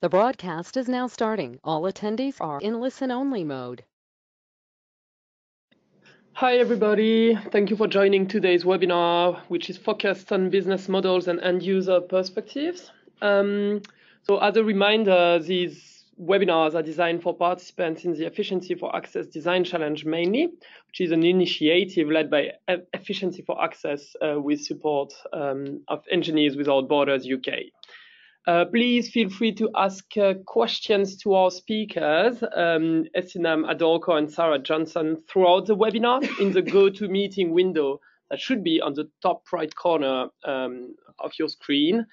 The broadcast is now starting. All attendees are in listen-only mode. Hi, everybody. Thank you for joining today's webinar, which is focused on business models and end-user perspectives. Um, so as a reminder, these webinars are designed for participants in the Efficiency for Access Design Challenge mainly, which is an initiative led by Efficiency for Access uh, with support um, of Engineers Without Borders UK. Uh, please feel free to ask uh, questions to our speakers, um, Esinam Adorkor and Sarah Johnson, throughout the webinar in the GoToMeeting window that should be on the top right corner um, of your screen.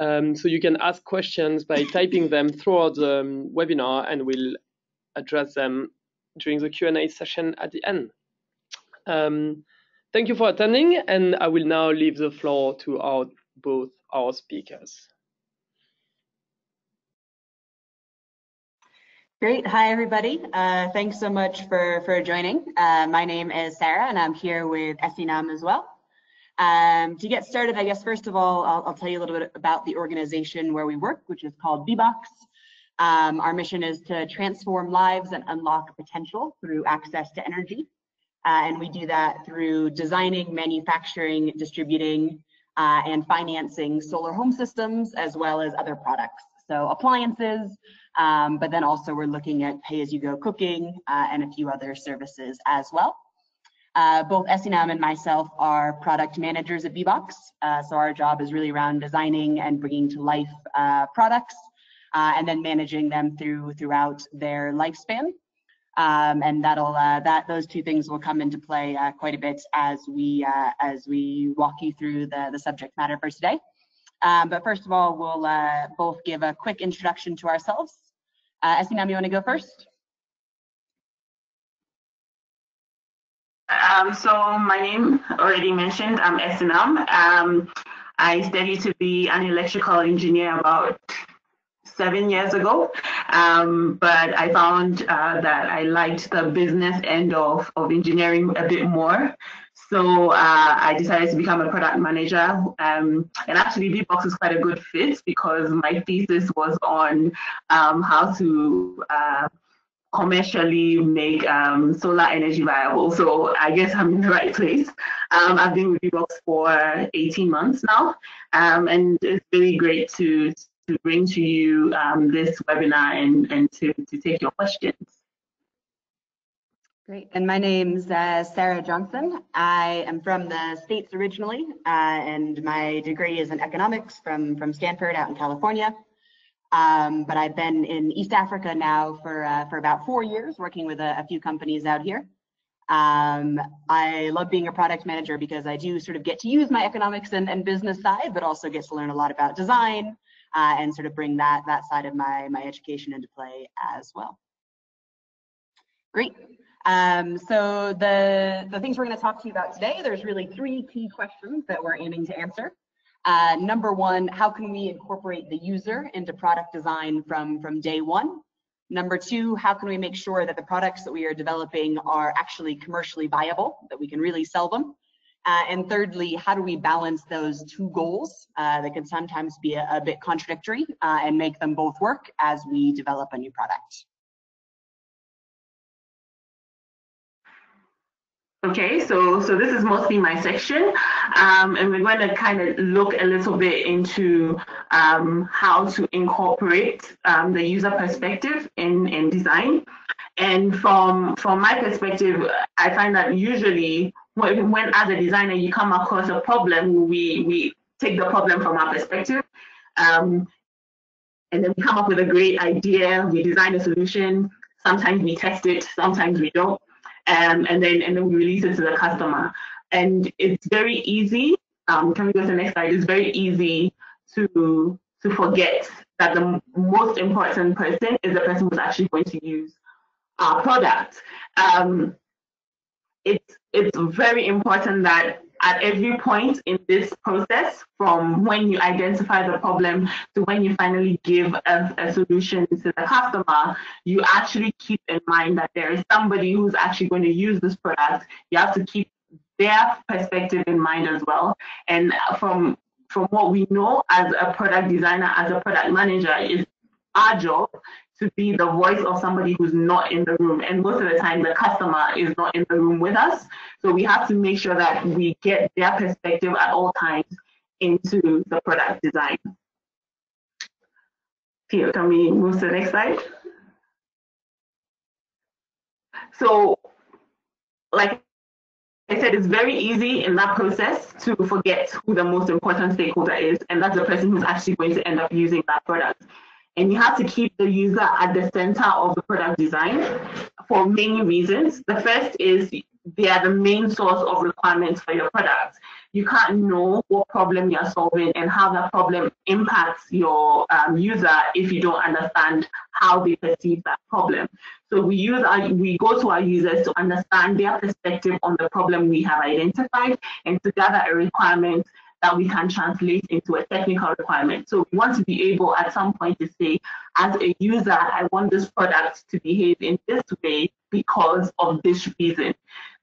Um, so you can ask questions by typing them throughout the um, webinar and we'll address them during the Q&A session at the end. Um, thank you for attending and I will now leave the floor to our, both our speakers. Great. Hi, everybody. Uh, thanks so much for, for joining. Uh, my name is Sarah, and I'm here with Esinam as well. Um, to get started, I guess, first of all, I'll, I'll, tell you a little bit about the organization where we work, which is called BBOXX. Um, our mission is to transform lives and unlock potential through access to energy. Uh, and we do that through designing, manufacturing, distributing, uh, and financing solar home systems, as well as other products. So appliances, um, but then also we're looking at pay-as-you-go cooking uh, and a few other services as well. Uh, both Esinam and myself are product managers at BBOXX. Uh, so our job is really around designing and bringing to life uh, products uh, and then managing them through throughout their lifespan. Um, and that'll uh, that those two things will come into play quite a bit as we as we walk you through the the subject matter for today. Um, but first of all, we'll both give a quick introduction to ourselves uh, you want to go first? Um, so my name already mentioned, I'm Esinam. Um, I studied to be an electrical engineer about seven years ago, um, but I found uh, that I liked the business end of, of engineering a bit more. So uh, I decided to become a product manager. Um, and actually, BBOXX is quite a good fit because my thesis was on um, how to uh, commercially make um, solar energy viable. So I guess I'm in the right place. Um, I've been with BBOXX for 18 months now, um, and it's really great to to bring to you um, this webinar and, and to, to take your questions. Great. And my name's uh, Sarah Johnson. I am from the States originally, uh, and my degree is in economics from, from Stanford out in California. Um, but I've been in East Africa now for, uh, for about four years, working with a, a few companies out here. Um, I love being a product manager because I do sort of get to use my economics and, and business side, but also get to learn a lot about design uh, and sort of bring that, that side of my, my education into play as well. Great. Um, so the, the things we're going to talk to you about today, there's really three key questions that we're aiming to answer. Uh, number one, how can we incorporate the user into product design from, from day one? Number two, how can we make sure that the products that we are developing are actually commercially viable, that we can really sell them? Uh, and thirdly, how do we balance those two goals uh, that can sometimes be a, a bit contradictory uh, and make them both work as we develop a new product? Okay, so so this is mostly my section, um, and we're going to kind of look a little bit into um, how to incorporate um, the user perspective in in design. And from from my perspective, I find that usually when, when as a designer you come across a problem, we we take the problem from our perspective, um, and then we come up with a great idea. We design a solution. Sometimes we test it, sometimes we don't um, and then and then we release it to the customer. And it's very easy. Um, can we go to the next slide? It's very easy to to forget that the most important person is the person who's actually going to use our product. Um, it's it's very important that at every point in this process, from when you identify the problem to when you finally give a, a, solution to the customer, you actually keep in mind that there is somebody who's actually going to use this product. You have to keep their perspective in mind as well. And from from what we know as a product designer, as a product manager, is our job to be the voice of somebody who's not in the room. And most of the time, the customer is not in the room with us. So we have to make sure that we get their perspective at all times into the product design. Theo, can we move to the next slide? So, like I said, it's very easy in that process to forget who the most important stakeholder is, and that's the person who's actually going to end up using that product. And you have to keep the user at the center of the product design for many reasons. The first is they are the main source of requirements for your product. You can't know what problem you're solving and how that problem impacts your um, user if you don't understand how they perceive that problem. So we use our, we go to our users to understand their perspective on the problem we have identified and to gather a requirement that we can translate into a technical requirement. So we want to be able at some point to say, as a user, I want this product to behave in this way because of this reason.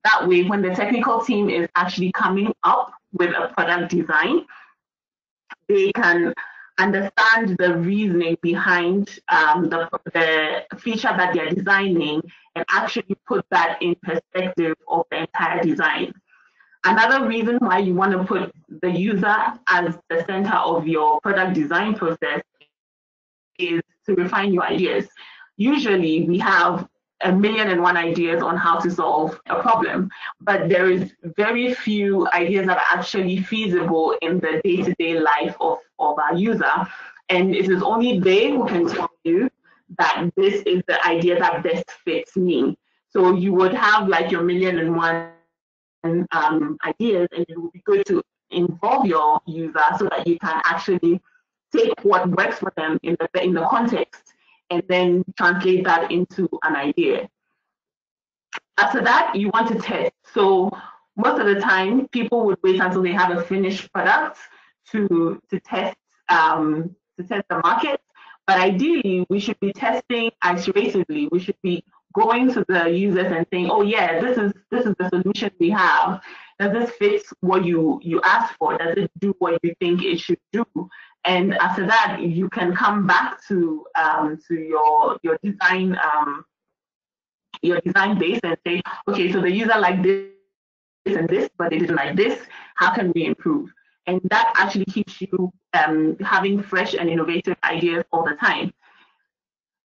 That way, when the technical team is actually coming up with a product design, they can understand the reasoning behind um, the, the feature that they're designing and actually put that in perspective of the entire design. Another reason why you want to put the user as the center of your product design process is to refine your ideas. Usually we have a million and one ideas on how to solve a problem, but there is very few ideas that are actually feasible in the day-to-day life of, of our user. And it is only they who can tell you that this is the idea that best fits me. So you would have like your million and one um, ideas, and it would be good to involve your user so that you can actually take what works for them in the in the context and then translate that into an idea. After that, you want to test. So most of the time, people would wait until they have a finished product to to test um, to test the market. But ideally, we should be testing iteratively. We should be going to the users and saying, oh yeah, this is this is the solution we have. Does this fit what you you asked for? Does it do what you think it should do? And after that, you can come back to um, to your your design um, your design base and say, okay, so the user like this and this, but they didn't like this. How can we improve? And that actually keeps you um, having fresh and innovative ideas all the time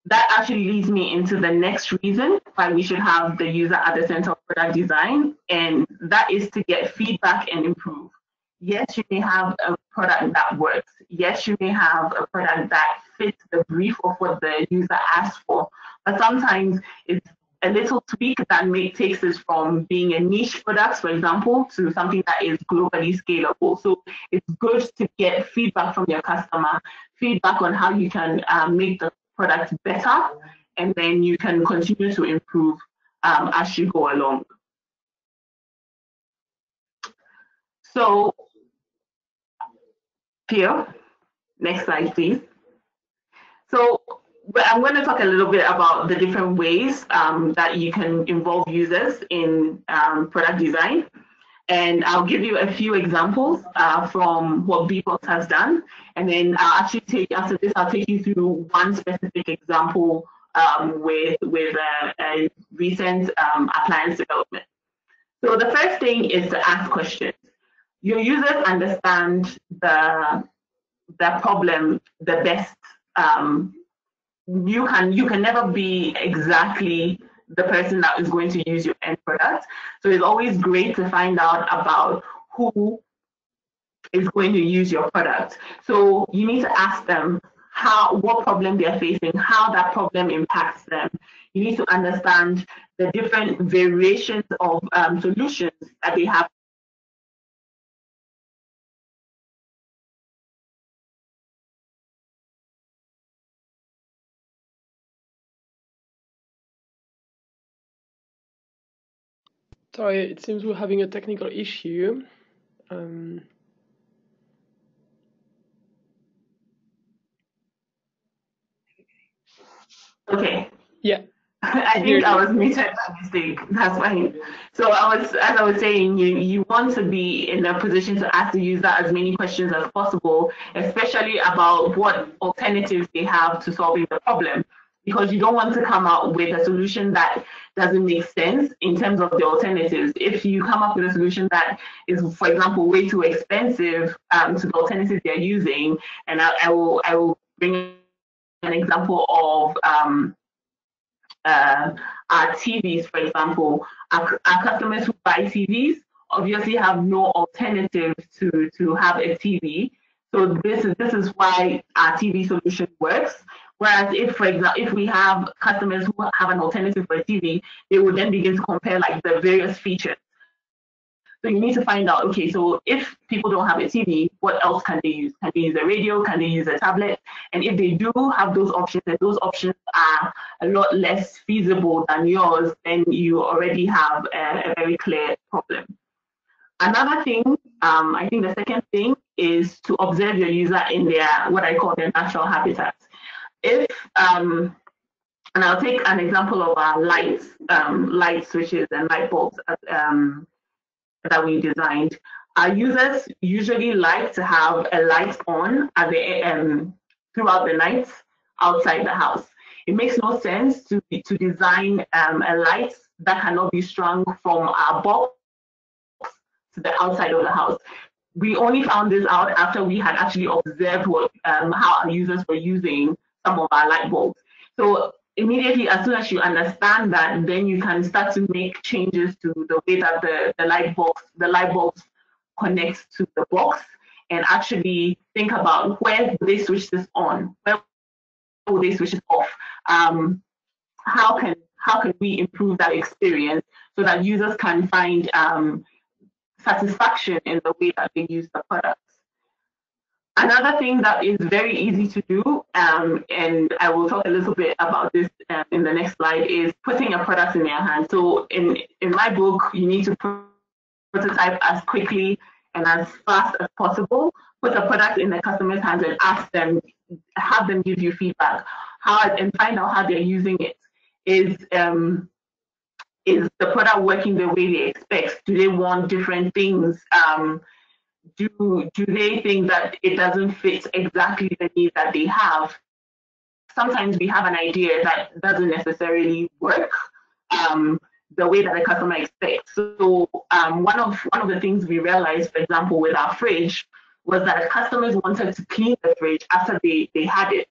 that actually leads me into the next reason why we should have the user at the center of product design, and that is to get feedback and improve. Yes, you may have a product that works. Yes, you may have a product that fits the brief of what the user asked for, but sometimes it's a little tweak that may takes us from being a niche product, for example, to something that is globally scalable. So it's good to get feedback from your customer, feedback on how you can um, make the product better, and then you can continue to improve um, as you go along. So, Pio, next slide, please. So I'm going to talk a little bit about the different ways um, that you can involve users in um, product design. And I'll give you a few examples uh, from what BBOXX has done. And then I'll actually take, after this, I'll take you through one specific example um, with, with a, a recent um, appliance development. So the first thing is to ask questions. Your users understand the, the problem the best. Um, you can you can never be exactly the person that is going to use your end product. So it's always great to find out about who is going to use your product. So you need to ask them how what problem they're facing, how that problem impacts them. You need to understand the different variations of um, solutions that they have Sorry, it seems we're having a technical issue. Um, okay. Yeah. I think I was muted by mistake. That's fine. So I was, as I was saying, you you want to be in a position to ask the user as many questions as possible, especially about what alternatives they have to solving the problem, because you don't want to come out with a solution that doesn't make sense in terms of the alternatives. If you come up with a solution that is, for example, way too expensive um, to the alternatives they're using, and I, I will I will bring an example of um, uh, our TVs, for example, our, our customers who buy TVs obviously have no alternative to, to have a TV. So this is this is why our TV solution works. Whereas if, for example, if we have customers who have an alternative for a TV, they would then begin to compare like the various features. So you need to find out, okay, so if people don't have a TV, what else can they use? Can they use a radio? Can they use a tablet? And if they do have those options, and those options are a lot less feasible than yours, then you already have a, a very clear problem. Another thing, um, I think the second thing is to observe your user in their, what I call their natural habitat. If, um, and I'll take an example of our lights, um, light switches and light bulbs. Um, that we designed. Our users usually like to have a light on at the um, throughout the night outside the house. It makes no sense to to design um, a light that cannot be strung from our box to the outside of the house. We only found this out after we had actually observed what um, how our users were using some of our light bulbs. So immediately as soon as you understand that, then you can start to make changes to the way that the, the light box, the light bulbs connects to the box and actually think about where they switch this on, where will they switch it off? Um, how can how can we improve that experience so that users can find um, satisfaction in the way that they use the product? Another thing that is very easy to do, um, and I will talk a little bit about this um, in the next slide, is putting a product in your hand. So in, in my book, you need to prototype as quickly and as fast as possible. Put a product in the customer's hands and ask them, have them give you feedback, how and find out how they're using it. Is um, is the product working the way they expect? Do they want different things? Um, do do they think that it doesn't fit exactly the needs that they have? Sometimes we have an idea that doesn't necessarily work um, the way that the customer expects. So um, one of one of the things we realized, for example, with our fridge, was that customers wanted to clean the fridge after they, they had it.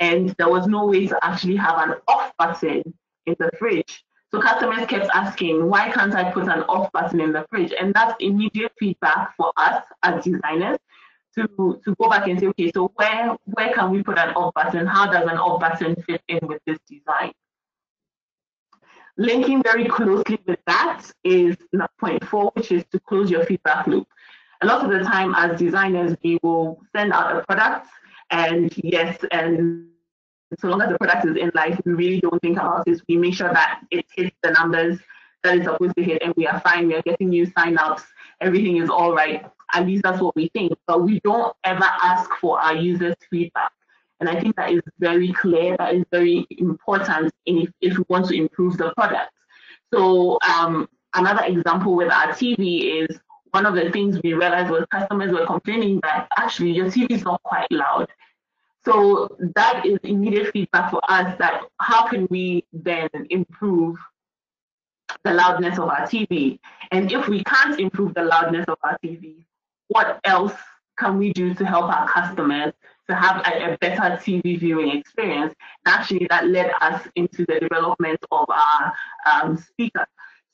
And there was no way to actually have an off button in the fridge. So customers kept asking, why can't I put an off button in the fridge? And that's immediate feedback for us as designers to, to go back and say, okay, so where, where can we put an off button? How does an off button fit in with this design? Linking very closely with that is point four, which is to close your feedback loop. A lot of the time as designers, we will send out a product and yes, and so long as the product is in life, we really don't think about this. We make sure that it hits the numbers that it's supposed to hit and we are fine. We are getting new signups. Everything is all right. At least that's what we think. But we don't ever ask for our users' feedback. And I think that is very clear. That is very important if, if we want to improve the product. So um, another example with our TV is one of the things we realized was customers were complaining that actually your TV is not quite loud. So that is immediate feedback for us that how can we then improve the loudness of our TV? And if we can't improve the loudness of our TV, what else can we do to help our customers to have a, a better TV viewing experience? And actually, that led us into the development of our um, speaker.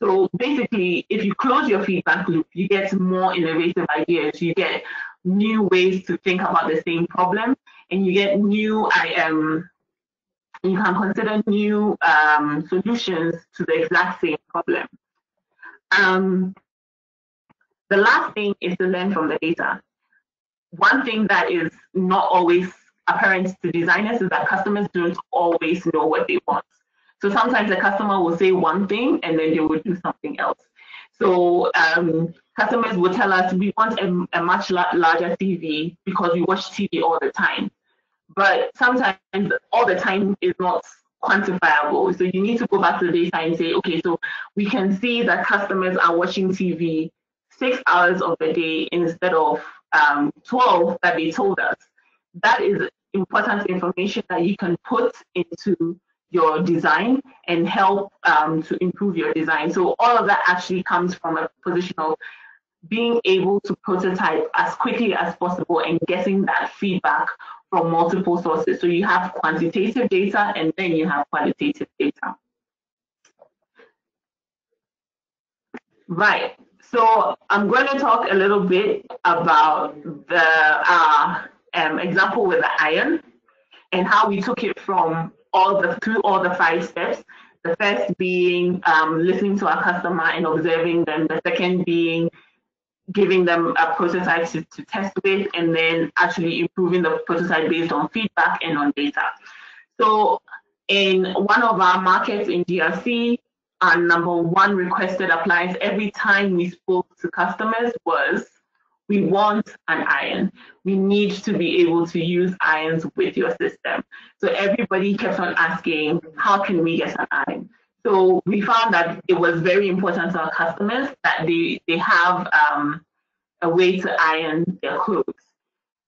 So basically, if you close your feedback loop, you get more innovative ideas. You get new ways to think about the same problem and you get new I um you can consider new um, solutions to the exact same problem. Um, the last thing is to learn from the data. One thing that is not always apparent to designers is that customers don't always know what they want. So sometimes the customer will say one thing and then they will do something else. So um, customers will tell us we want a, a much la larger TV because we watch TV all the time. But sometimes all the time is not quantifiable. So you need to go back to the data and say, okay, so we can see that customers are watching TV six hours of the day instead of um, 12 that they told us. That is important information that you can put into your design and help um, to improve your design. So all of that actually comes from a position of being able to prototype as quickly as possible and getting that feedback from multiple sources. So you have quantitative data and then you have qualitative data. Right. So I'm going to talk a little bit about the uh, um, example with the iron and how we took it from all the through all the five steps. The first being um, listening to our customer and observing them. The second being giving them a prototype to, to test with, and then actually improving the prototype based on feedback and on data. So in one of our markets in DRC, our number one requested appliance every time we spoke to customers was we want an iron. We need to be able to use irons with your system. So everybody kept on asking, how can we get an iron? So we found that it was very important to our customers that they, they have um, a way to iron their clothes.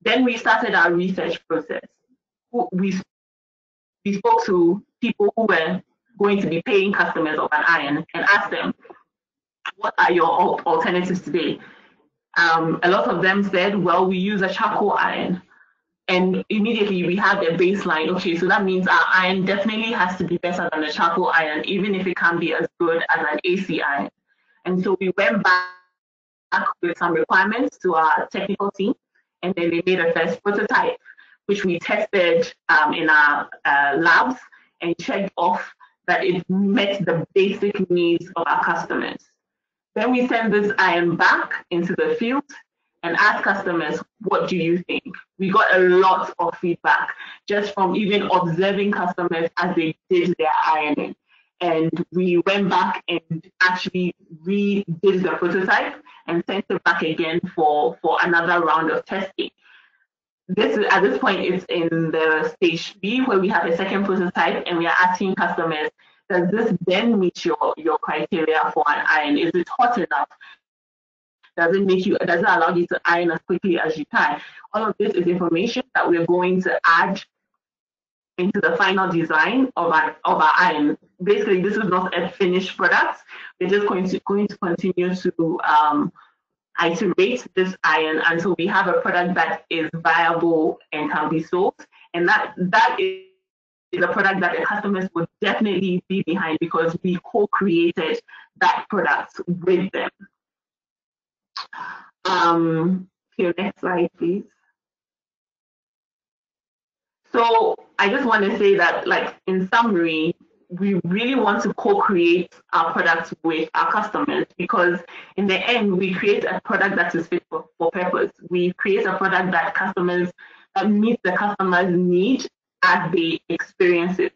Then we started our research process. We, we spoke to people who were going to be paying customers of an iron and asked them, what are your alternatives today? Um, a lot of them said, well, we use a charcoal iron. And immediately we had a baseline. Okay, so that means our iron definitely has to be better than a charcoal iron, even if it can't be as good as an AC iron. And so we went back with some requirements to our technical team, and then they made a first prototype, which we tested um, in our uh, labs and checked off that it met the basic needs of our customers. Then we send this iron back into the field and ask customers, what do you think? We got a lot of feedback just from even observing customers as they did their ironing. And we went back and actually redid the prototype and sent it back again for, for another round of testing. This is, at this point it's in the stage B where we have a second prototype and we are asking customers does this then meet your, your criteria for an iron? Is it hot enough? Does it make you, does it allow you to iron as quickly as you can? All of this is information that we're going to add into the final design of our, of our iron. Basically, this is not a finished product. We're just going to, going to continue to um, iterate this iron until we have a product that is viable and can be sold. And that that is is a product that the customers would definitely be behind because we co-created that product with them. Um, here, next slide, please. So I just want to say that, like in summary, we really want to co-create our products with our customers because in the end, we create a product that is fit for, for purpose. We create a product that customers that meets the customer's need as they experience it.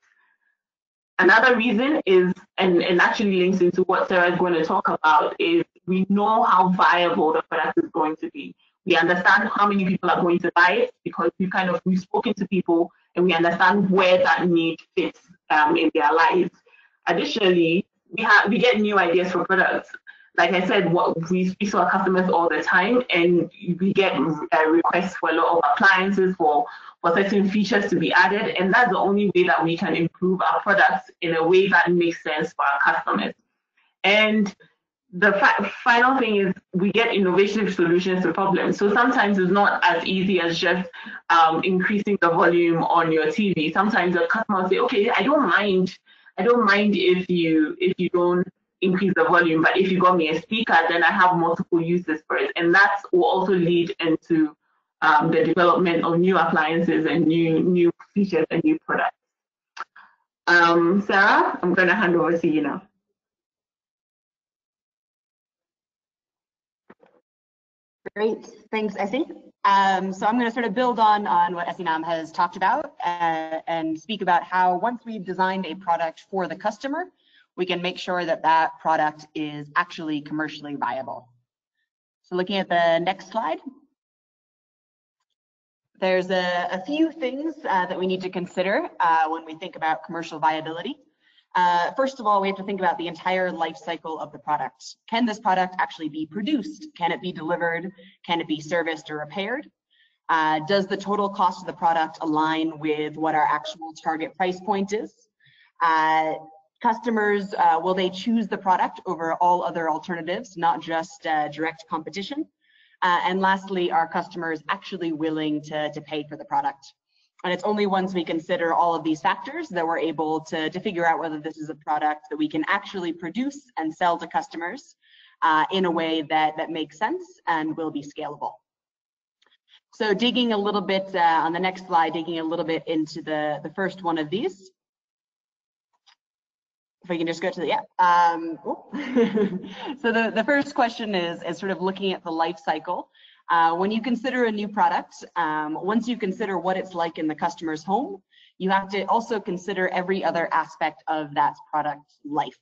Another reason is, and, and actually links into what Sarah is going to talk about, is we know how viable the product is going to be. We understand how many people are going to buy it because we kind of we've spoken to people and we understand where that need fits um, in their lives. Additionally, we have we get new ideas for products. Like I said, what we speak to our customers all the time, and we get uh, requests for a lot of appliances for for certain features to be added. And that's the only way that we can improve our products in a way that makes sense for our customers. And the fi final thing is we get innovative solutions to problems. So sometimes it's not as easy as just um, increasing the volume on your TV. Sometimes the customer will say, okay, I don't mind. I don't mind if you if you don't increase the volume, but if you got me a speaker, then I have multiple uses for it. And that will also lead into um, the development of new appliances and new new features and new products. Um, Sarah, I'm going to hand over to you now. Great, thanks, Essie. Um, so I'm going to sort of build on on what Esinam has talked about uh, and speak about how once we've designed a product for the customer, we can make sure that that product is actually commercially viable. So looking at the next slide, there's a, a few things uh, that we need to consider uh, when we think about commercial viability. Uh, first of all, we have to think about the entire life cycle of the product. Can this product actually be produced? Can it be delivered? Can it be serviced or repaired? Uh, does the total cost of the product align with what our actual target price point is? Uh, customers, uh, will they choose the product over all other alternatives, not just direct competition? Uh, and lastly, are customers actually willing to, to pay for the product? And it's only once we consider all of these factors that we're able to, to figure out whether this is a product that we can actually produce and sell to customers uh, in a way that, that makes sense and will be scalable. So digging a little bit uh, on the next slide, digging a little bit into the, the first one of these. If we can just go to the, yeah. Um, so the, the first question is, is sort of looking at the life cycle. Uh, when you consider a new product, um, once you consider what it's like in the customer's home, you have to also consider every other aspect of that product life.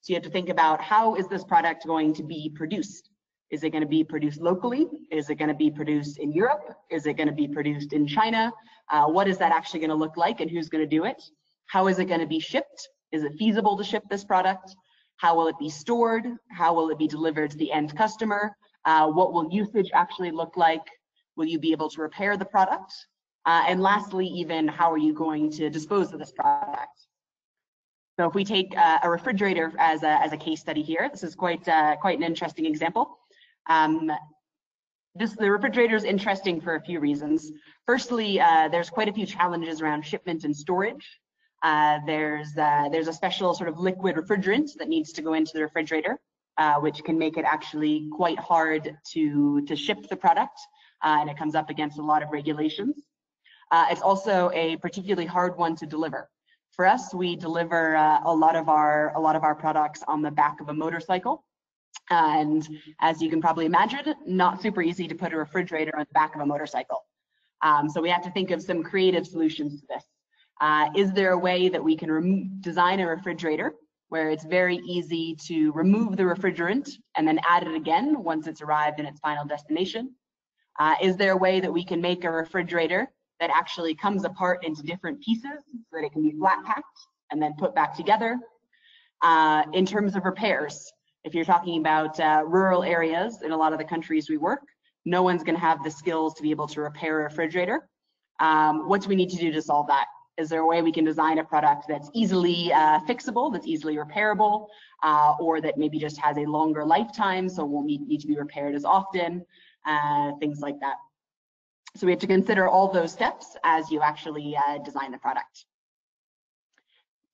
So you have to think about how is this product going to be produced? Is it going to be produced locally? Is it going to be produced in Europe? Is it going to be produced in China? Uh, what is that actually going to look like and who's going to do it? How is it going to be shipped? Is it feasible to ship this product? How will it be stored? How will it be delivered to the end customer? Uh, what will usage actually look like? Will you be able to repair the product? Uh, and lastly, even how are you going to dispose of this product? So if we take uh, a refrigerator as a, as a case study here, this is quite, uh, quite an interesting example. Um, this, the refrigerator is interesting for a few reasons. Firstly, uh, there's quite a few challenges around shipment and storage. Uh, there's, there's a special sort of liquid refrigerant that needs to go into the refrigerator uh, which can make it actually quite hard to, to ship the product, uh, and it comes up against a lot of regulations. Uh, it's also a particularly hard one to deliver. For us, we deliver uh, a lot of our a lot of our products on the back of a motorcycle, and as you can probably imagine, not super easy to put a refrigerator on the back of a motorcycle. Um, so we have to think of some creative solutions to this. Uh, is there a way that we can design a refrigerator where it's very easy to remove the refrigerant and then add it again once it's arrived in its final destination? Uh, is there a way that we can make a refrigerator that actually comes apart into different pieces so that it can be flat packed and then put back together? Uh, in terms of repairs, if you're talking about uh, rural areas in a lot of the countries we work, no one's going to have the skills to be able to repair a refrigerator. Um, what do we need to do to solve that? Is there a way we can design a product that's easily uh, fixable, that's easily repairable, uh, or that maybe just has a longer lifetime, so won't need, need to be repaired as often, uh, things like that. So we have to consider all those steps as you actually uh, design the product.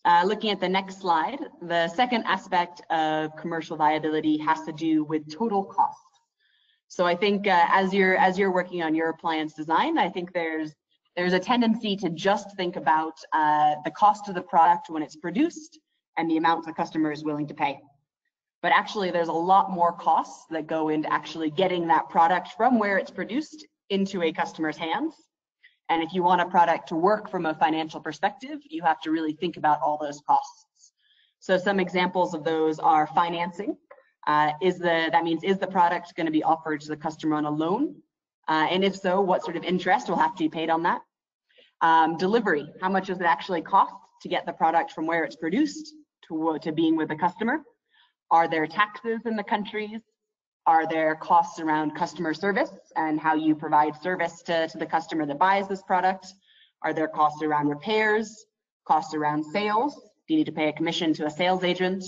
Uh, looking at the next slide, the second aspect of commercial viability has to do with total cost. So I think uh, as you're as you're working on your appliance design, I think there's there's a tendency to just think about uh, the cost of the product when it's produced and the amount the customer is willing to pay. But actually, there's a lot more costs that go into actually getting that product from where it's produced into a customer's hands. And if you want a product to work from a financial perspective, you have to really think about all those costs. So some examples of those are financing. Uh, is the that means is the product going to be offered to the customer on a loan? Uh, and if so, what sort of interest will have to be paid on that? Um, delivery, how much does it actually cost to get the product from where it's produced to, to being with the customer? Are there taxes in the countries? Are there costs around customer service and how you provide service to, to the customer that buys this product? Are there costs around repairs, costs around sales? Do you need to pay a commission to a sales agent?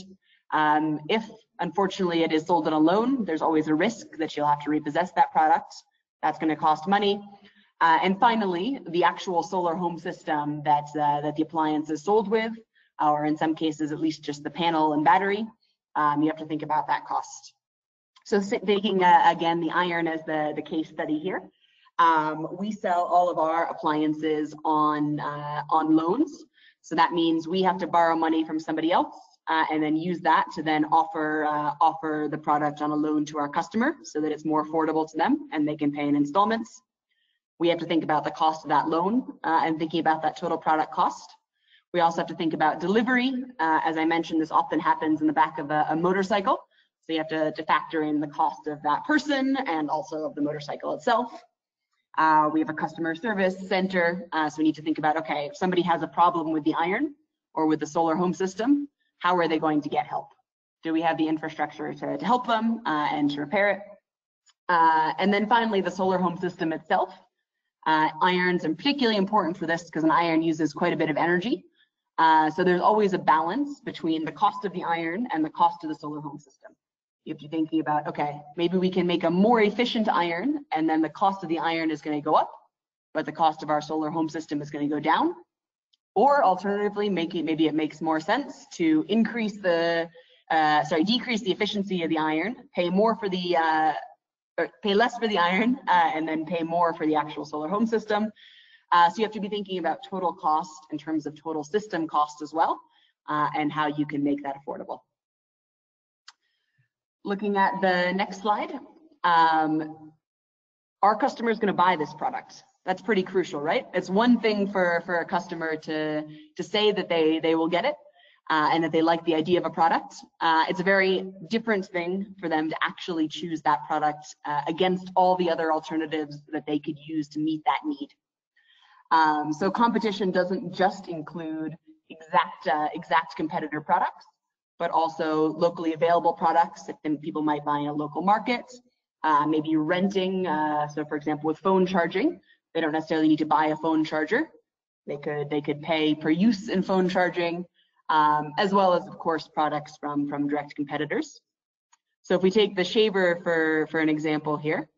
Um, if unfortunately it is sold on a loan, there's always a risk that you'll have to repossess that product. That's going to cost money. Uh, and finally, the actual solar home system that, uh, that the appliance is sold with, or in some cases, at least just the panel and battery, um, you have to think about that cost. So taking, uh, again, the iron as the, the case study here, um, we sell all of our appliances on, uh, on loans. So that means we have to borrow money from somebody else uh, and then use that to then offer uh, offer the product on a loan to our customer so that it's more affordable to them and they can pay in installments. We have to think about the cost of that loan uh, and thinking about that total product cost. We also have to think about delivery. Uh, as I mentioned, this often happens in the back of a, a motorcycle. So you have to, to, factor in the cost of that person and also of the motorcycle itself. Uh, we have a customer service center, uh, so we need to think about, okay, if somebody has a problem with the iron or with the solar home system, how are they going to get help? Do we have the infrastructure to, to help them uh, and to repair it? Uh, and then finally, the solar home system itself. Uh, irons are particularly important for this because an iron uses quite a bit of energy. Uh, so there's always a balance between the cost of the iron and the cost of the solar home system. You have to be thinking about, okay, maybe we can make a more efficient iron and then the cost of the iron is going to go up, but the cost of our solar home system is going to go down. Or alternatively, make it, maybe it makes more sense to increase the, uh, sorry, decrease the efficiency of the iron, pay more for the, uh, or pay less for the iron, uh, and then pay more for the actual solar home system. Uh, so you have to be thinking about total cost in terms of total system cost as well, uh, and how you can make that affordable. Looking at the next slide, um, our customer is going to buy this product. That's pretty crucial, right? It's one thing for, for a customer to, to say that they, they will get it uh, and that they like the idea of a product. Uh, it's a very different thing for them to actually choose that product uh, against all the other alternatives that they could use to meet that need. Um, so competition doesn't just include exact, uh, exact competitor products, but also locally available products that people might buy in a local market, uh, maybe renting. Uh, so for example, with phone charging, they don't necessarily need to buy a phone charger. They could they could pay per use in phone charging, um, as well as of course products from from direct competitors. So if we take the shaver for for an example here,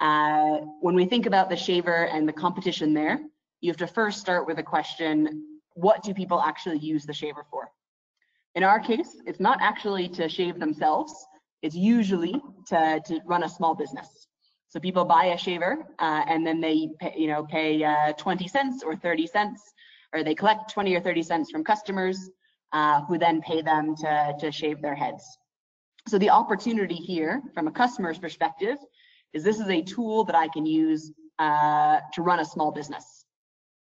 uh, when we think about the shaver and the competition there, you have to first start with a question: What do people actually use the shaver for? In our case, it's not actually to shave themselves. It's usually to, to run a small business. So people buy a shaver uh, and then they pay, you know pay uh, 20 cents or 30 cents, or they collect 20 or 30 cents from customers uh, who then pay them to, to shave their heads. So the opportunity here from a customer's perspective is this is a tool that I can use uh, to run a small business.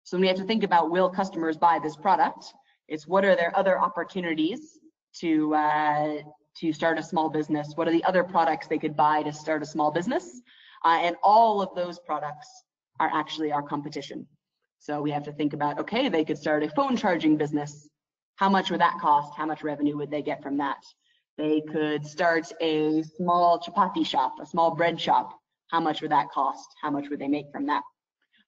So we have to think about will customers buy this product? It's what are their other opportunities to uh, to start a small business? What are the other products they could buy to start a small business? Uh, and all of those products are actually our competition. So we have to think about, okay, they could start a phone charging business. How much would that cost? How much revenue would they get from that? They could start a small chapati shop, a small bread shop. How much would that cost? How much would they make from that?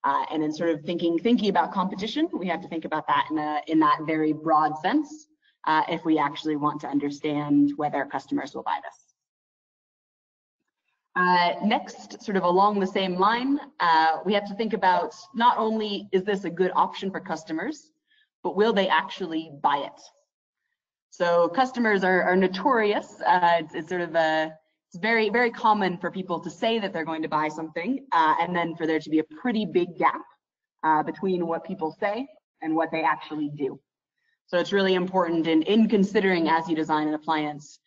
Uh, and then sort of thinking thinking about competition, we have to think about that in a in that very broad sense uh, if we actually want to understand whether customers will buy this. Uh, next, sort of along the same line, uh, we have to think about not only is this a good option for customers, but will they actually buy it? So customers are, are notorious. Uh, it's, it's, sort of a it's very, very common for people to say that they're going to buy something uh, and then for there to be a pretty big gap uh, between what people say and what they actually do. So it's really important in, in considering as you design an appliance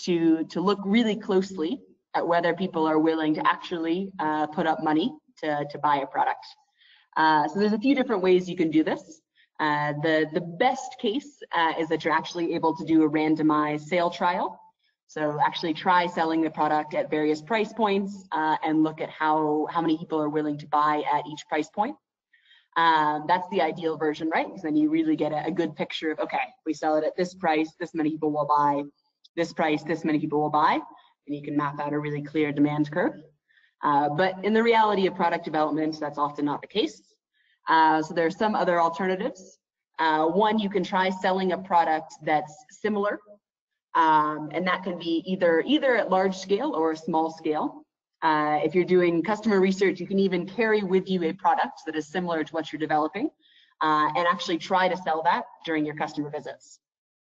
to, to look really closely at whether people are willing to actually uh, put up money to, to buy a product. Uh, so there's a few different ways you can do this. Uh, the, the best case uh, is that you're actually able to do a randomized sale trial. So actually try selling the product at various price points uh, and look at how, how many people are willing to buy at each price point. Um, that's the ideal version, right? Because then you really get a, a, good picture of, okay, we sell it at this price, this many people will buy, this price, this many people will buy, and you can map out a really clear demand curve. Uh, but in the reality of product development, that's often not the case. Uh, so there are some other alternatives. Uh, one, you can try selling a product that's similar um, and that can be either either at large scale or small scale. Uh, if you're doing customer research, you can even carry with you a product that is similar to what you're developing uh, and actually try to sell that during your customer visits.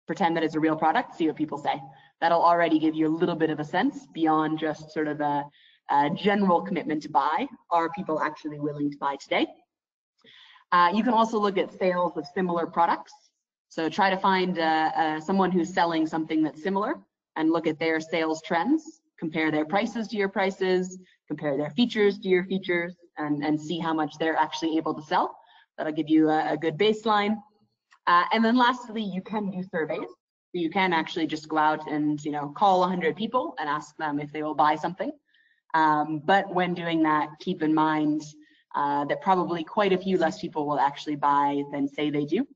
Pretend that it's a real product, see what people say. That'll already give you a little bit of a sense beyond just sort of a, a general commitment to buy. Are people actually willing to buy today? Uh, you can also look at sales of similar products. So try to find uh, uh, someone who's selling something that's similar and look at their sales trends, compare their prices to your prices, compare their features to your features, and, and see how much they're actually able to sell. That'll give you a, a good baseline. Uh, and then lastly, you can do surveys. You can actually just go out and you know call 100 people and ask them if they will buy something. Um, but when doing that, keep in mind uh, that probably quite a few less people will actually buy than say they do.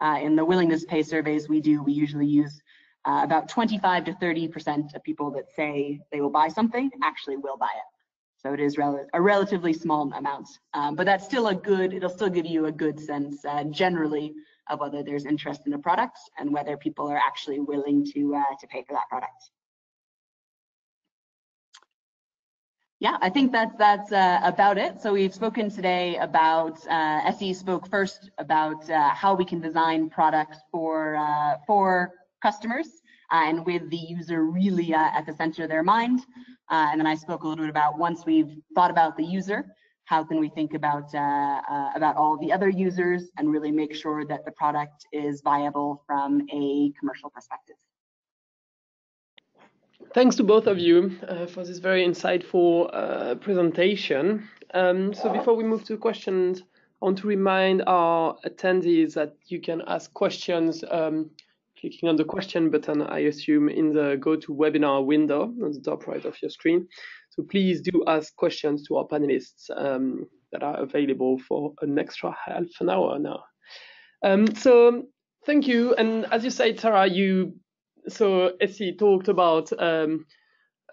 Uh, in the willingness to pay surveys we do, we usually use uh, about 25 to 30% of people that say they will buy something actually will buy it. So it is rel a relatively small amount, um, but that's still a good, it'll still give you a good sense uh, generally of whether there's interest in the product and whether people are actually willing to, uh, to pay for that product. Yeah, I think that's that's uh, about it. So we've spoken today about uh, Essie spoke first about uh, how we can design products for uh, for customers uh, and with the user really uh, at the center of their mind. And then I spoke a little bit about once we've thought about the user, how can we think about about all the other users and really make sure that the product is viable from a commercial perspective. Thanks to both of you uh, for this very insightful uh, presentation. Um, so before we move to questions, I want to remind our attendees that you can ask questions um, clicking on the question button, I assume, in the GoToWebinar window on the top right of your screen. So please do ask questions to our panelists um, that are available for an extra half an hour now. Um, so thank you. And as you said, Sarah, you so Essie talked about um,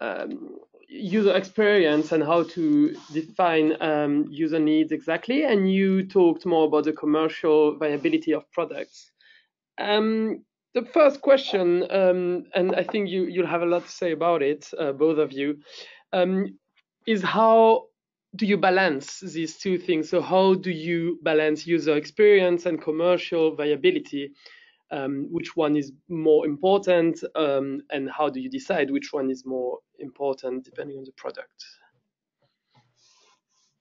um, user experience and how to define um, user needs exactly, and you talked more about the commercial viability of products. Um, the first question, um, and I think you, you'll have a lot to say about it, uh, both of you, um, is how do you balance these two things? So how do you balance user experience and commercial viability? Um, which one is more important, um, and how do you decide which one is more important depending on the product?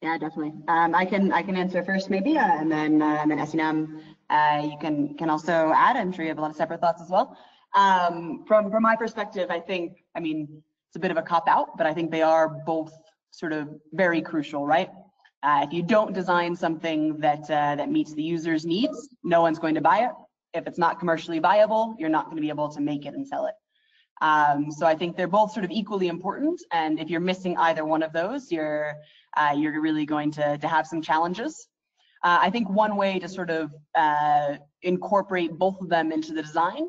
Yeah, definitely. Um, I can I can answer first maybe, uh, and then uh, and then Esinam, uh, you can can also add. I'm sure you have a lot of separate thoughts as well. Um, from from my perspective, I think I mean it's a bit of a cop out, but I think they are both sort of very crucial, right? Uh, if you don't design something that uh, that meets the user's needs, no one's going to buy it. If it's not commercially viable, you're not going to be able to make it and sell it. Um, so I think they're both sort of equally important. And if you're missing either one of those, you're uh, you're really going to, to have some challenges. Uh, I think one way to sort of uh, incorporate both of them into the design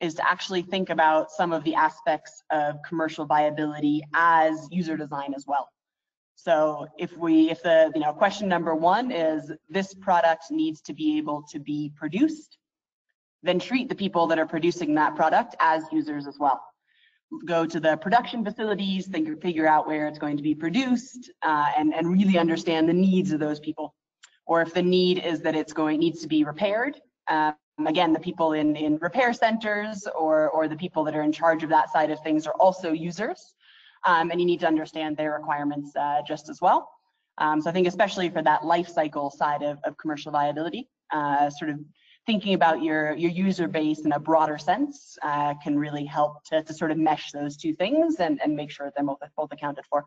is to actually think about some of the aspects of commercial viability as user design as well. So if we, if the, you know, question number one is this product needs to be able to be produced, then treat the people that are producing that product as users as well. Go to the production facilities, think, figure out where it's going to be produced, uh, and, and really understand the needs of those people. Or if the need is that it's going needs to be repaired, um, again, the people in, in repair centers or, or the people that are in charge of that side of things are also users. Um, and you need to understand their requirements uh, just as well. Um, so I think especially for that life cycle side of, of commercial viability, uh, sort of thinking about your, your user base in a broader sense uh, can really help to, to sort of mesh those two things and, and make sure they're both, both accounted for.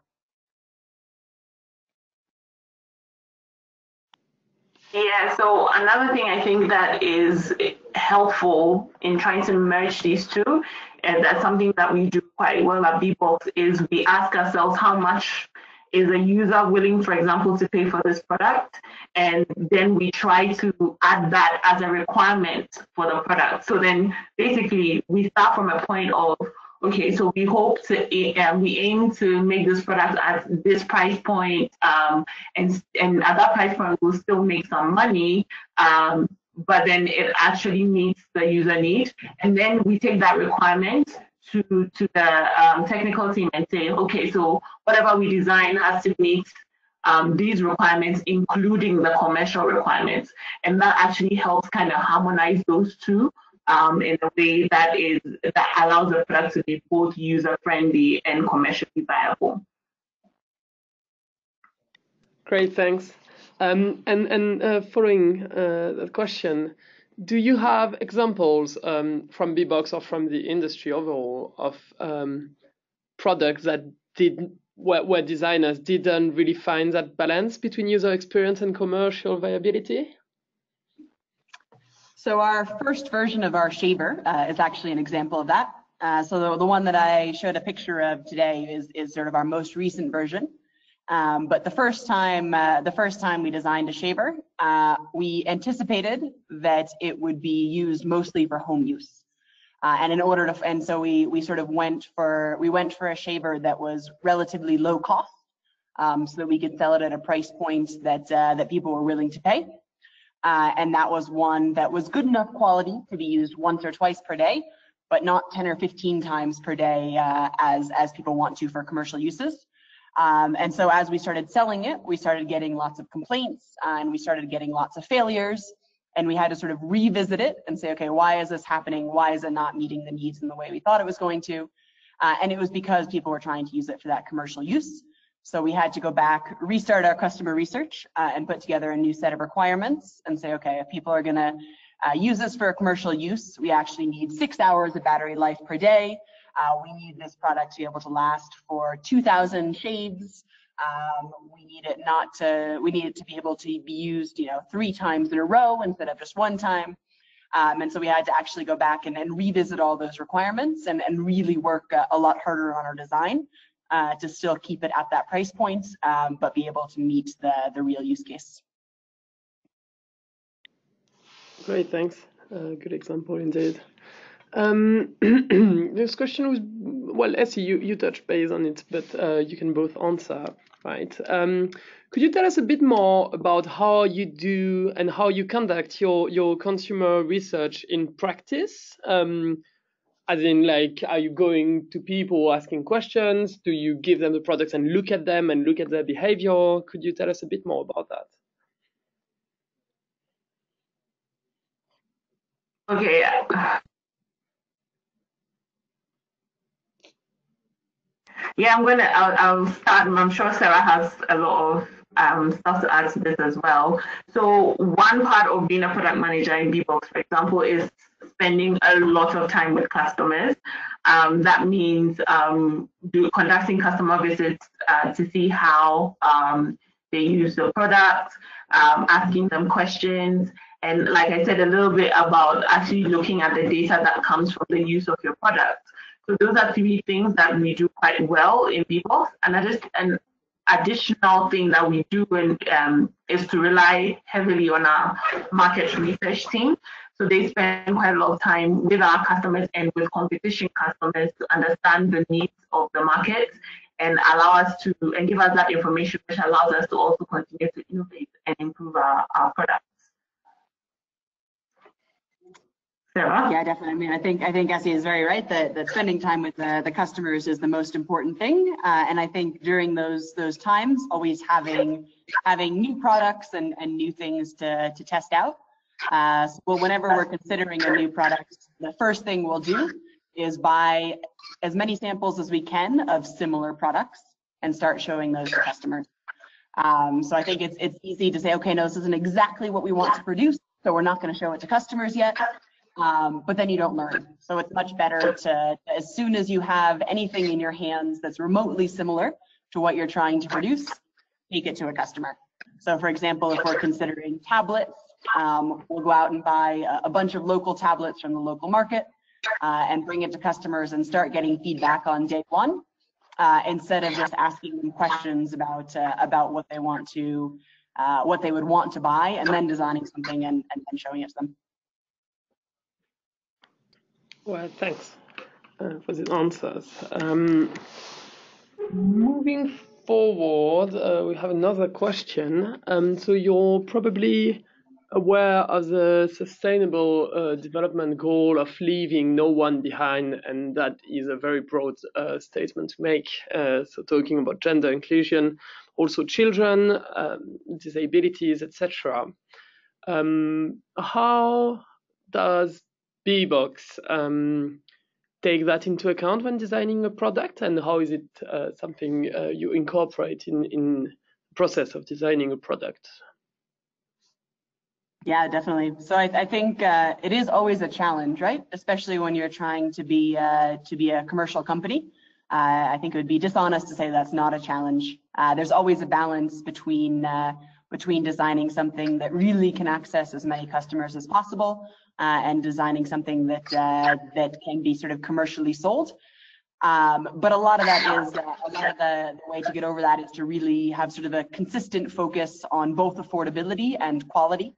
Yeah, so another thing I think that is helpful in trying to merge these two, and that's something that we do quite well at BBOXX, is we ask ourselves how much is a user willing, for example, to pay for this product? And then we try to add that as a requirement for the product. So then basically we start from a point of, okay, so we hope to, uh, we aim to make this product at this price point, um, and, and at that price point, we'll still make some money. Um, but then it actually meets the user need. And then we take that requirement to, to the um, technical team and say, okay, so whatever we design has to meet um, these requirements, including the commercial requirements. And that actually helps kind of harmonize those two um, in a way that is that allows the product to be both user friendly and commercially viable. Great, thanks. Um, and and uh, following uh, question, do you have examples um, from BBOXX or from the industry overall of um, products that did where, where, designers didn't really find that balance between user experience and commercial viability? So our first version of our shaver uh, is actually an example of that. Uh, so the, the, one that I showed a picture of today is, is sort of our most recent version. Um, but the first time, uh, the first time we designed a shaver, uh, we anticipated that it would be used mostly for home use. Uh, and in order to, and so we we sort of went for we went for a shaver that was relatively low cost, um, so that we could sell it at a price point that uh, that people were willing to pay. Uh, and that was one that was good enough quality to be used once or twice per day, but not 10 or 15 times per day uh, as as people want to for commercial uses. Um, and so as we started selling it, we started getting lots of complaints uh, and we started getting lots of failures and we had to sort of revisit it and say, okay, why is this happening? Why is it not meeting the needs in the way we thought it was going to? Uh, and it was because people were trying to use it for that commercial use. So we had to go back, restart our customer research uh, and put together a new set of requirements and say, okay, if people are gonna uh, use this for a commercial use, we actually need six hours of battery life per day. Uh, we need this product to be able to last for 2000 shaves um, we need it not to, we need it to be able to be used, you know, three times in a row instead of just one time. Um, and so we had to actually go back and, and revisit all those requirements and, and really work a, a lot harder on our design uh, to still keep it at that price point, um, but be able to meet the, the real use case. Great, thanks. Uh, good example indeed. Um, this question was, well, Essie, you, you touched base on it, but uh, you can both answer, right? Um, could you tell us a bit more about how you do and how you conduct your, your consumer research in practice? Um, as in, like, are you going to people asking questions? Do you give them the products and look at them and look at their behavior? Could you tell us a bit more about that? Okay, Yeah, I'm gonna. I'll, I'll start. I'm sure Sarah has a lot of um, stuff to add to this as well. So one part of being a product manager in BBOXX, for example, is spending a lot of time with customers. Um, that means um, do, conducting customer visits uh, to see how um, they use the product, um, asking them questions, and like I said, a little bit about actually looking at the data that comes from the use of your product. So those are three things that we do quite well in BBOXX. And just an additional thing that we do in, um, is to rely heavily on our market research team. So they spend quite a lot of time with our customers and with competition customers to understand the needs of the market and allow us to and give us that information which allows us to also continue to innovate and improve our, our products. Sarah? Yeah, definitely. I mean, I think I think Essie is very right that, that spending time with the, the customers is the most important thing. Uh, and I think during those those times, always having having new products and, and new things to, to test out. Uh, so well, whenever we're considering a new product, the first thing we'll do is buy as many samples as we can of similar products and start showing those to customers. Um, so I think it's it's easy to say, okay, no, this isn't exactly what we want to produce, so we're not going to show it to customers yet um, but then you don't learn. So it's much better to, as soon as you have anything in your hands that's remotely similar to what you're trying to produce, take it to a customer. So for example, if we're considering tablets, um, we'll go out and buy a, a, bunch of local tablets from the local market uh, and bring it to customers and start getting feedback on day one uh, instead of just asking them questions about uh, about what they want to uh, what they would want to buy and then designing something and, and, and showing it to them. Well, thanks uh, for the answers. Um, moving forward, uh, we have another question. Um, so you're probably aware of the sustainable uh, development goal of leaving no one behind, and that is a very broad uh, statement to make. Uh, so talking about gender inclusion, also children, um, disabilities, etc. Um, how does BBOXX um, take that into account when designing a product, and how is it uh, something uh, you incorporate in in the process of designing a product? Yeah, definitely. So I, I think uh, it is always a challenge, right? Especially when you're trying to be uh, to be a commercial company. Uh, I think it would be dishonest to say that's not a challenge. Uh, there's always a balance between between designing something that really can access as many customers as possible and designing something that uh, that can be sort of commercially sold. Um, but a lot of that is, uh, a lot of the, the way to get over that is to really have sort of a consistent focus on both affordability and quality.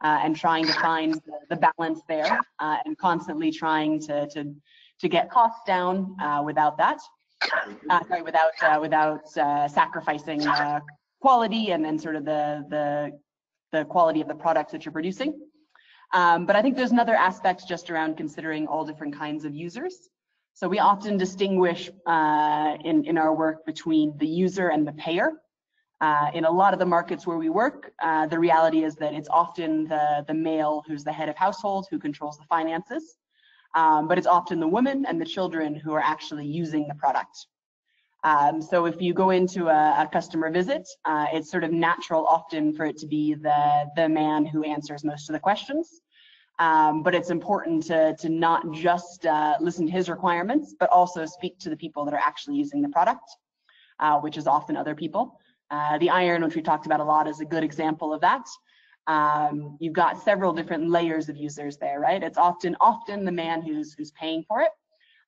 Uh, and trying to find the, the balance there uh, and constantly trying to, to, to get costs down uh, without that, uh, sorry, without, uh, without sacrificing quality and then sort of the, the, the quality of the products that you're producing. Um, but I think there's another aspect just around considering all different kinds of users. So we often distinguish uh, in, in our work between the user and the payer. Uh, in a lot of the markets where we work, uh, the reality is that it's often the, the male who's the head of household who controls the finances, um, but it's often the women and the children who are actually using the product. Um, so if you go into a, a customer visit, uh, it's sort of natural often for it to be the, the man who answers most of the questions. Um, but it's important to, to not just uh, listen to his requirements, but also speak to the people that are actually using the product, uh, which is often other people. Uh, the iron, which we talked about a lot, is a good example of that. Um, you've got several different layers of users there, right? It's often often the man who's who's paying for it,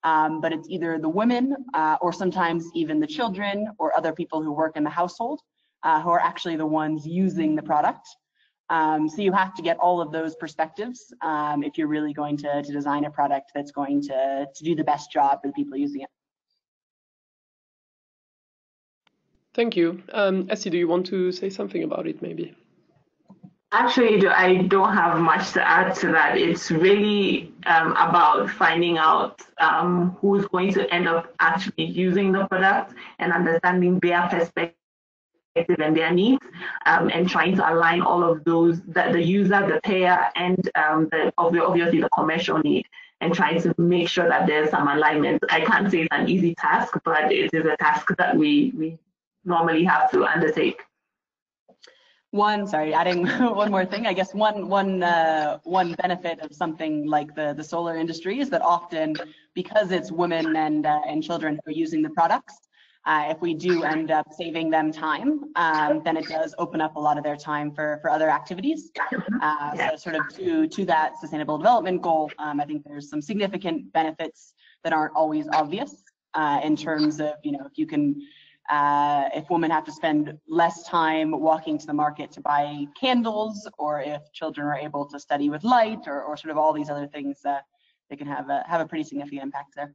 um, but it's either the women uh, or sometimes even the children or other people who work in the household uh, who are actually the ones using the product. Um, so you have to get all of those perspectives um, if you're really going to, to design a product that's going to, to do the best job for the people using it. Thank you. Um, Essie, do you want to say something about it maybe? Actually, I don't have much to add to that. It's really um, about finding out um, who's going to end up actually using the product and understanding their perspective and their needs um, and trying to align all of those that the user the payer and um, the obviously the commercial need and trying to make sure that there's some alignment i can't say it's an easy task but it is a task that we we normally have to undertake one sorry adding one more thing i guess one one uh, one benefit of something like the the solar industry is that often because it's women and uh, and children who are using the products uh, if we do end up saving them time, um, then it does open up a lot of their time for, for other activities. Uh, so sort of to, to that sustainable development goal, um, I think there's some significant benefits that aren't always obvious uh, in terms of, you know, if you can, uh, if women have to spend less time walking to the market to buy candles, or if children are able to study with light, or, or sort of all these other things, uh, they can have a, have a pretty significant impact there.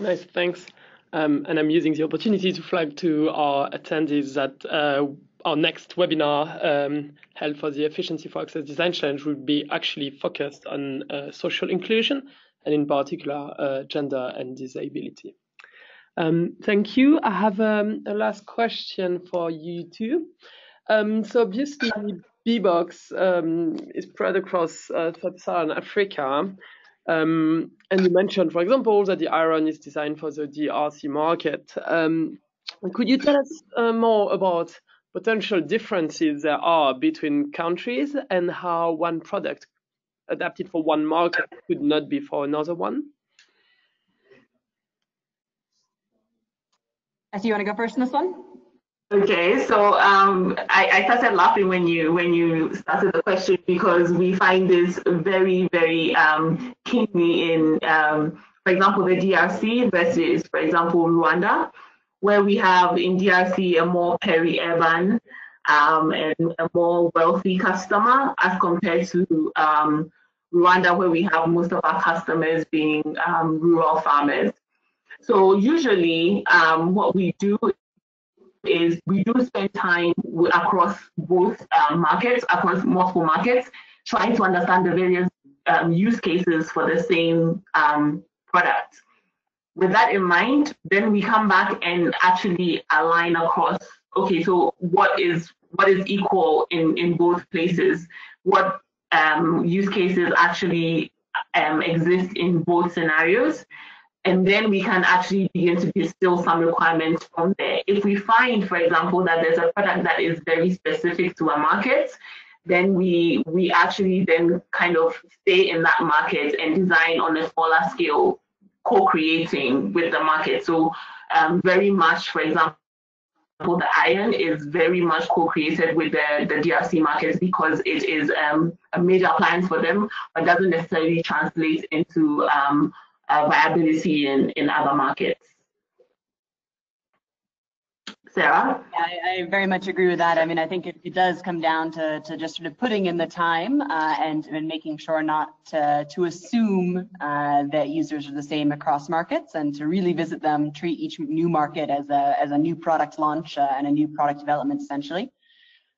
Nice, thanks. Um, and I'm using the opportunity to flag to our attendees that uh, our next webinar um, held for the Efficiency for Access Design Challenge will be actually focused on uh, social inclusion and in particular uh, gender and disability. Um, thank you. I have um, a last question for you too. Um, so obviously BBOXX um, is spread across uh, sub-Saharan Africa. Um, and you mentioned, for example, that the iron is designed for the DRC market. Um, could you tell us uh, more about potential differences there are between countries and how one product adapted for one market could not be for another one? Do you want to go first in this one? Okay, so um, I, I, started laughing when you when you started the question because we find this very very um, keenly in, um, for example, the DRC versus, for example, Rwanda, where we have in DRC a more peri-urban um, and a more wealthy customer as compared to um, Rwanda, where we have most of our customers being um, rural farmers. So usually, what we do is we do spend time across both um, markets, across multiple markets, trying to understand the various um, use cases for the same um, product. With that in mind, then we come back and actually align across. Okay, so what is what is equal in in both places? What um, use cases actually um, exist in both scenarios? And then we can actually begin to distill some requirements from there. If we find, for example, that there's a product that is very specific to a market, then we we actually then kind of stay in that market and design on a smaller scale, co-creating with the market. So um, very much, for example, the iron is very much co-created with the, the DRC markets because it is um, a major appliance for them, but doesn't necessarily translate into um, uh, viability in, in other markets. Sarah? I, I, very much agree with that. I mean, I think it, it does come down to, to just sort of putting in the time uh, and, and making sure not to, to assume uh, that users are the same across markets and to really visit them, treat each new market as a, as a new product launch uh, and a new product development essentially.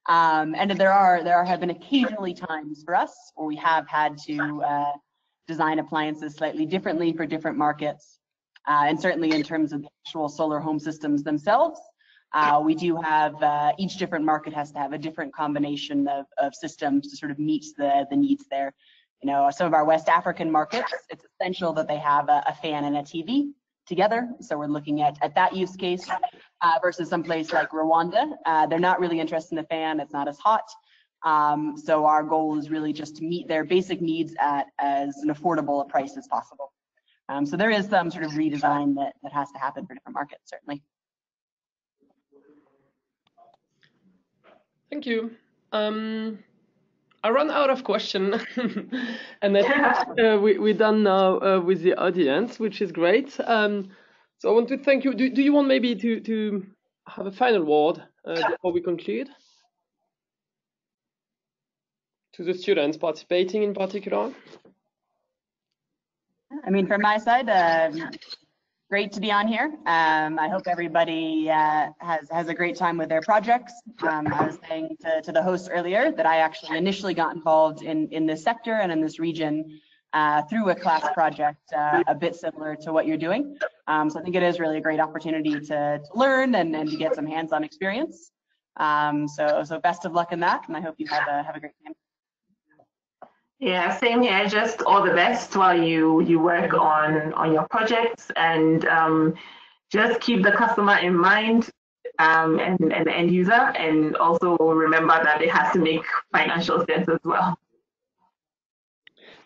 Um, and there are there have been occasionally times for us where we have had to uh, design appliances slightly differently for different markets. Uh, and certainly in terms of the actual solar home systems themselves, uh, we do have, uh, each different market has to have a different combination of, of systems to sort of meet the, the needs there. You know, some of our West African markets, it's essential that they have a, a fan and a TV together. So we're looking at, at that use case uh, versus someplace like Rwanda. Uh, they're not really interested in the fan, it's not as hot. Um, so our goal is really just to meet their basic needs at as an affordable a price as possible. Um, so there is some sort of redesign that, that has to happen for different markets, certainly. Thank you. Um, I run out of question, and I think uh, we, we're done now uh, with the audience, which is great. Um, so I want to thank you. Do, do you want maybe to, to have a final word uh, before we conclude? To the students participating in particular? I mean, from my side, um, great to be on here. Um, I hope everybody uh, has has a great time with their projects. Um, I was saying to, to the host earlier that I actually initially got involved in in this sector and in this region uh, through a class project uh, a bit similar to what you're doing. Um, so I think it is really a great opportunity to, to learn and, and to get some hands-on experience. Um, so so best of luck in that, and I hope you have a have a great time. Yeah, same here. Just all the best while you you work on on your projects, and um, just keep the customer in mind um, and and the end user, and also remember that it has to make financial sense as well.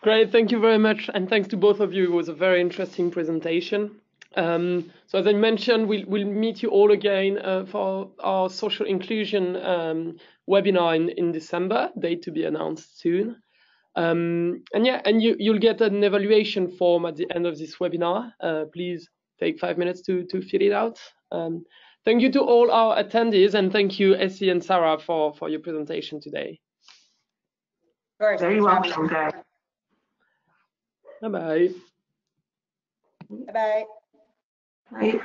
Great, thank you very much, and thanks to both of you. It was a very interesting presentation. Um, so as I mentioned, we'll, we'll meet you all again uh, for our social inclusion um, webinar in, in December, date to be announced soon. Um, and yeah, and you, you'll get an evaluation form at the end of this webinar. Uh, please take five minutes to, to fill it out. Um, thank you to all our attendees and thank you, Essie and Sarah, for, for your presentation today. Very welcome, guys. Bye-bye. Bye-bye. Bye.